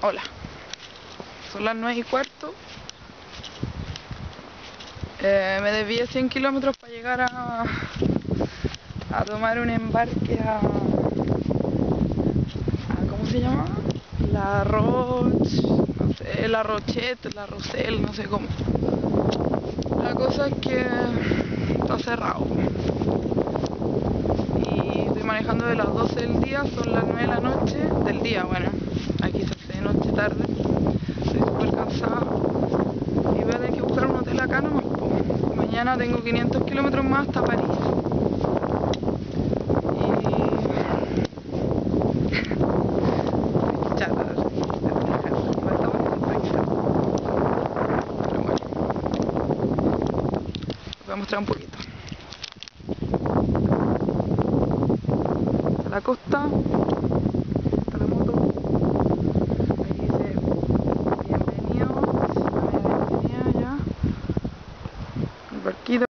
Hola, son las 9 y cuarto. Eh, me desvié 100 kilómetros para llegar a, a tomar un embarque a, ¿Cómo se llama? La Roche, no sé, la Rochette, la Rosel, no sé cómo. De las 12 del día, son las 9 de la noche, del día, bueno, aquí se hace de noche tarde. Estoy súper cansada. Y voy a tener que buscar un hotel acá nomás. po. Mañana tengo 500 kilómetros más hasta París. Y... Chata, pendeja, la costa, terremoto, ahí dice bienvenidos, bienvenida ya, el barquito.